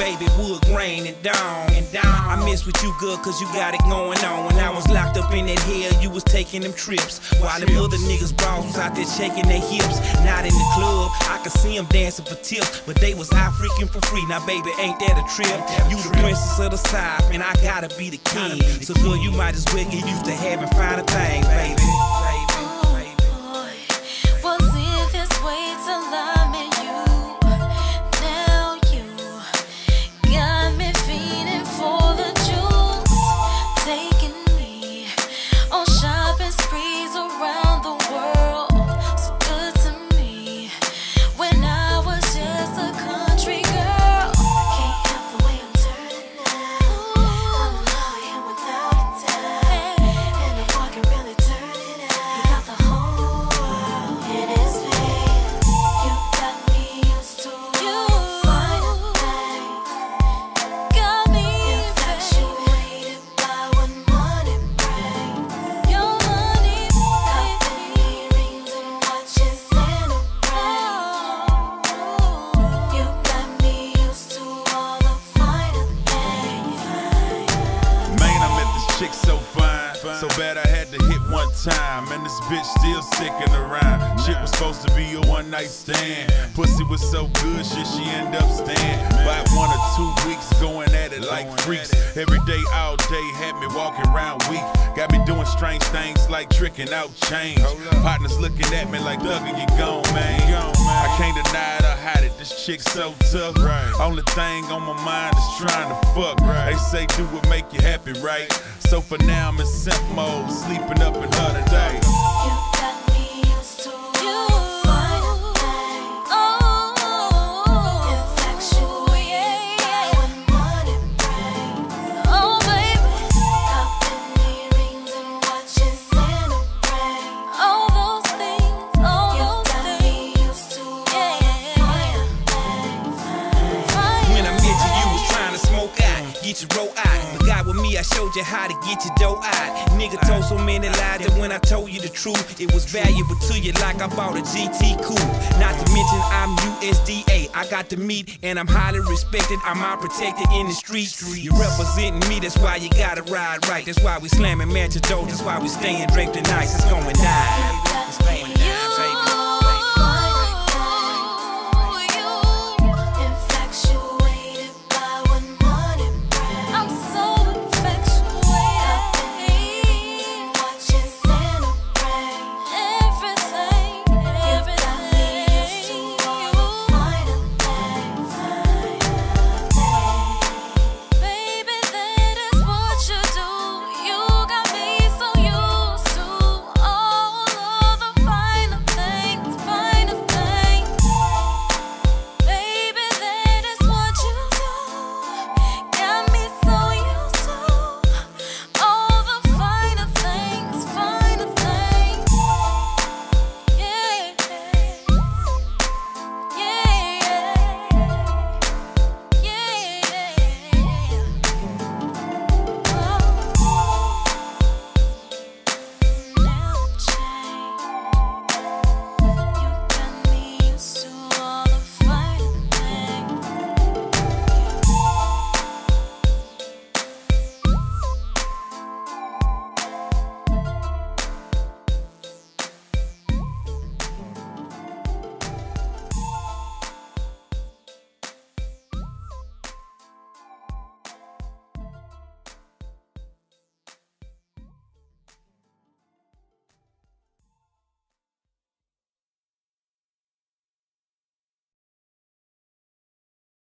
baby wood grain and down and down. I miss what you good cause you got it going on. When I was locked up in that hell, you was taking them trips. While them other niggas brawls was out there shaking their hips. Not in the club, I could see them dancing for tips, but they was out freaking for free. Now baby, ain't that a trip? You the princess of the side, and I gotta be the king. So girl, you might as well get used to having finer things. So bad I had to hit one time. And this bitch still sticking around. Shit was supposed to be a one night stand. Pussy was so good, shit, she end up staying. About one or two weeks going at it like freaks. Every day, all day, had me walking around weak. Got me doing strange things like tricking out change. Partners looking at me like, Thugger, you gone, man. I can't deny it or hide it. This chick so tough. Only thing on my mind is trying to fuck. They say do what make you happy, right? So for now I'm in simp mode, sleeping up another day. You God with me, I showed you how to get your dough out. Nigga told so many lies that when I told you the truth, it was valuable to you like I bought a GT coupe. Not to mention I'm USDA, I got the meat and I'm highly respected. I'm out protected in the streets. You representing me, that's why you gotta ride right. That's why we slamming your door. That's why we staying draped in ice. It's going down.